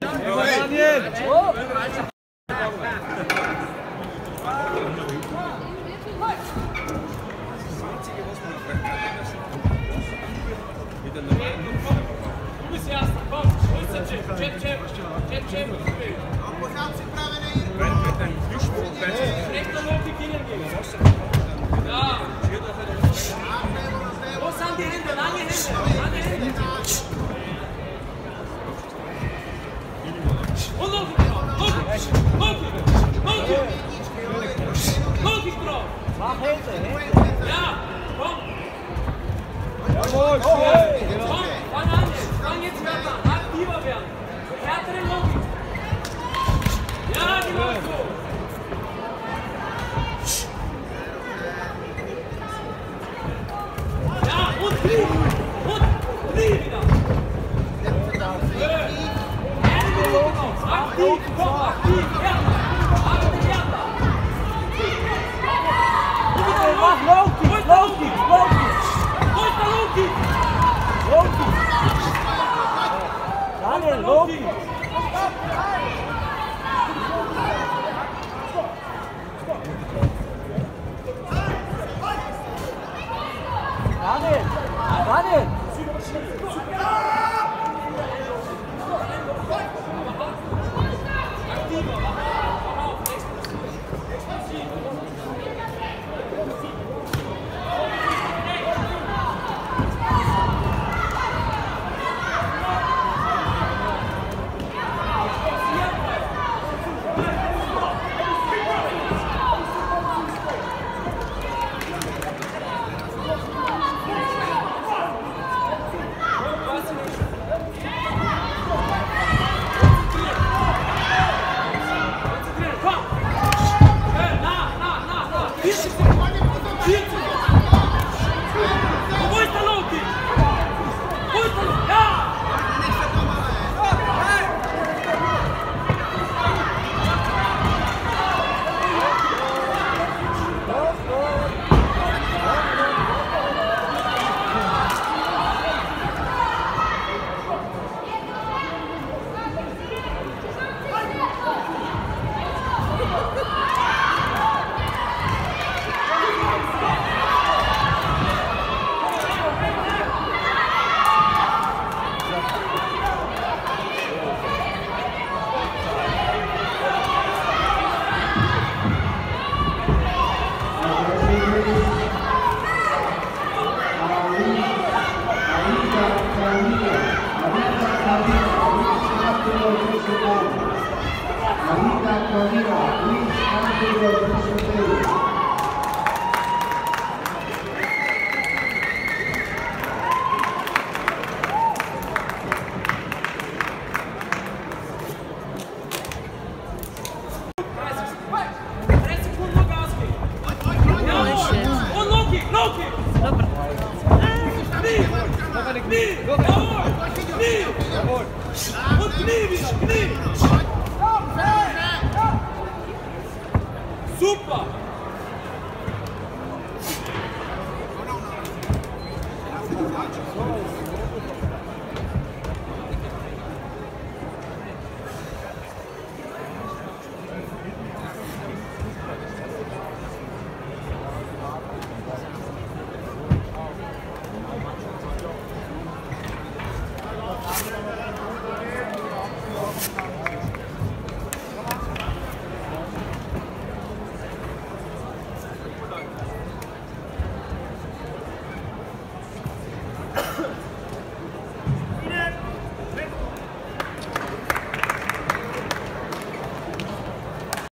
Jušpul, Jušpul, Jušpul, Jušpul, Jušpul, Jušpul, Jušpul, Jušpul, Mach hinten, vamos, vamos, vamos Daniel, Daniel. Gas geben. Jawohl. Und Loki, Loki. Knie. Knie. Jawohl. Knie. Und Knie Good ball. Oh.